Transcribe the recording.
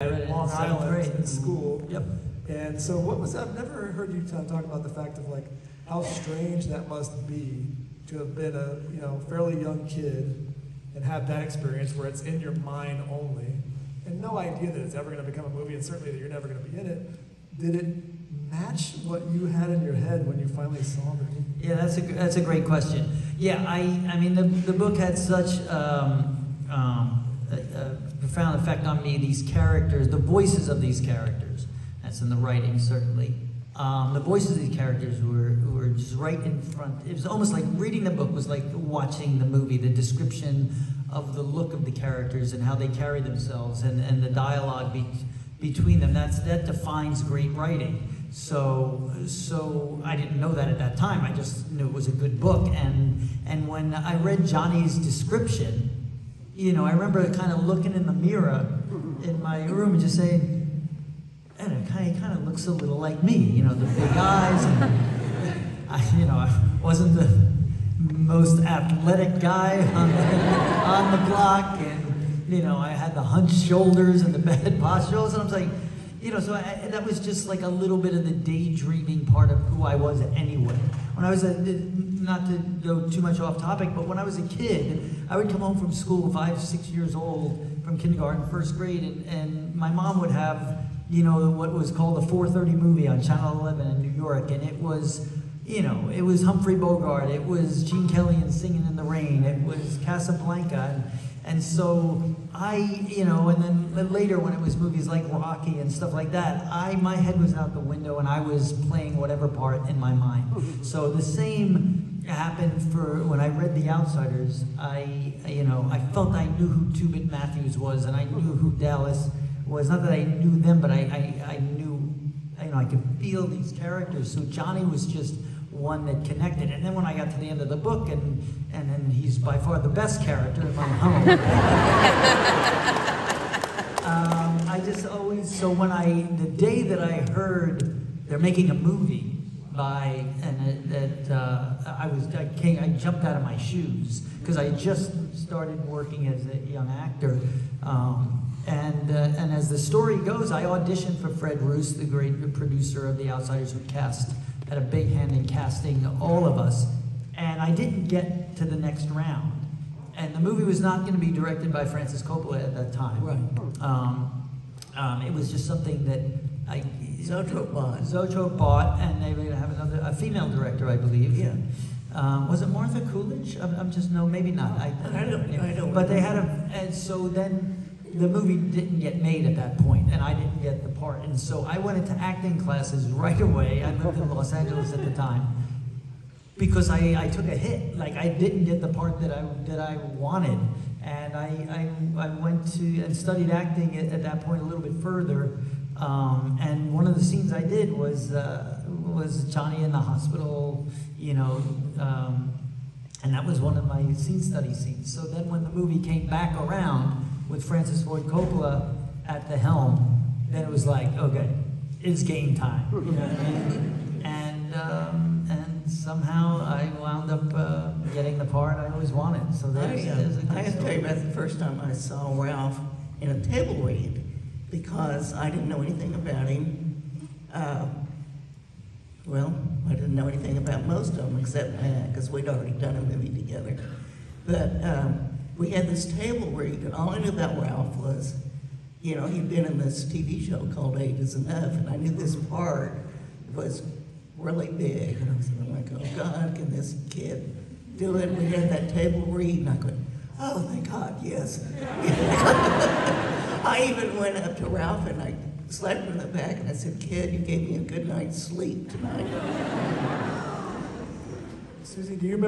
Long Island in school. Yep. And so, what was? I've never heard you talk about the fact of like how strange that must be to have been a you know fairly young kid and have that experience where it's in your mind only, and no idea that it's ever going to become a movie, and certainly that you're never going to be in it. Did it match what you had in your head when you finally saw the movie? Yeah, that's a that's a great question. Yeah, I I mean the the book had such um, um, a, a profound effect on me. These characters, the voices of these characters. That's in the writing certainly. Um, the voices of these characters were were just right in front. It was almost like reading the book was like watching the movie. The description of the look of the characters and how they carry themselves and, and the dialogue be, between them. That's that defines great writing. So, so I didn't know that at that time. I just knew it was a good book. And and when I read Johnny's description, you know, I remember kind of looking in the mirror in my room and just saying, and it kind of, kind of looks a little like me. You know, the big eyes. And I, you know, I wasn't the most athletic guy on the, on the block, and you know, I had the hunched shoulders and the bad postures, and I was like. You know, so I, that was just like a little bit of the daydreaming part of who I was anyway. When I was a, not to go too much off topic, but when I was a kid, I would come home from school, five, six years old, from kindergarten, first grade, and, and my mom would have, you know, what was called the 4:30 movie on Channel 11 in New York, and it was, you know, it was Humphrey Bogart, it was Gene Kelly and Singing in the Rain, it was Casablanca, and, and so I, you know, and then later when it was movies like Rocky and stuff like that, I my head was out the window and I was playing whatever part in my mind. So the same happened for when I read The Outsiders. I, you know, I felt I knew who Two Bit Matthews was and I knew who Dallas was. Not that I knew them, but I, I, I knew, you know, I could feel these characters. So Johnny was just one that connected. And then when I got to the end of the book, and and, and he's by far the best character, if I'm humble. um, I just always so when I the day that I heard they're making a movie by and that uh, I was I came I jumped out of my shoes because I just started working as a young actor. Um, and, uh, and as the story goes, I auditioned for Fred Roos, the great producer of The Outsiders, who cast had a big hand in casting all of us, and I didn't get to the next round. And the movie was not going to be directed by Francis Coppola at that time. Right. Um, um, it was just something that I Zoetrope bought. Zoetrope bought, and they were going to have another a female director, I believe. Yeah. Um, was it Martha Coolidge? I'm, I'm just no, maybe not. I, I don't- I don't But they had a, and so then the movie didn't get made at that point, and I didn't get the part. And so I went into acting classes right away. I lived in Los Angeles at the time because I, I took a hit. Like I didn't get the part that I that I wanted, and I I, I went to and studied acting at, at that point a little bit further. Um, and one of the scenes I did was uh, was Johnny in the hospital, you know. Um, and that was one of my scene study scenes. So then when the movie came back around with Francis Ford Coppola at the helm, then it was like, okay, it's game time. You know what I mean? And, um, and somehow I wound up uh, getting the part I always wanted. So I, there's, there's a uh, good I have to tell you about the first time I saw Ralph in a table read because I didn't know anything about him. Uh, well, I didn't know anything about most of them except because we'd already done a movie together. But um, we had this table read, and all I knew about Ralph was, you know, he'd been in this TV show called Eight Is Enough, and I knew this part was really big. And I was like, oh God, can this kid do it? We had that table read, and I go, oh, thank God, yes. I even went up to Ralph and I slapped him in the back and I said, kid, you gave me a good night's sleep tonight. Susie, do you remember?